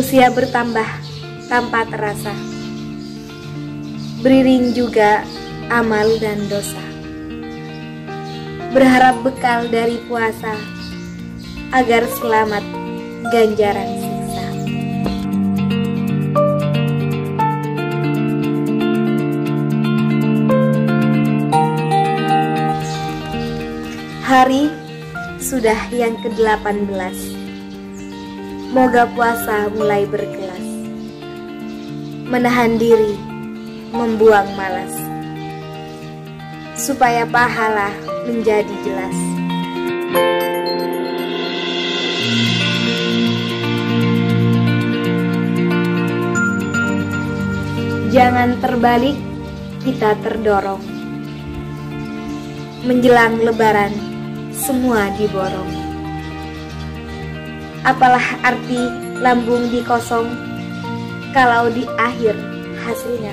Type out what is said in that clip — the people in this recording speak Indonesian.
Usia bertambah tanpa terasa. Beriring juga amal dan dosa. Berharap bekal dari puasa agar selamat ganjaran siksa. Hari sudah yang ke-18. Moga puasa mulai berkelas. Menahan diri, membuang malas. Supaya pahala menjadi jelas. Jangan terbalik, kita terdorong. Menjelang lebaran, semua diborong. Apalah arti lambung dikosong kalau di akhir hasilnya